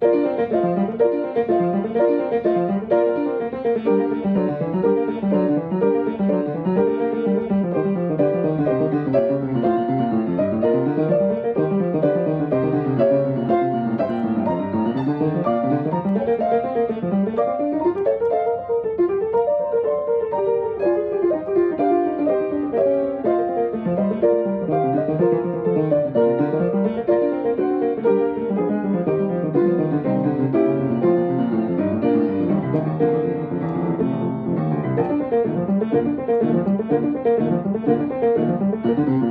Música Thank you.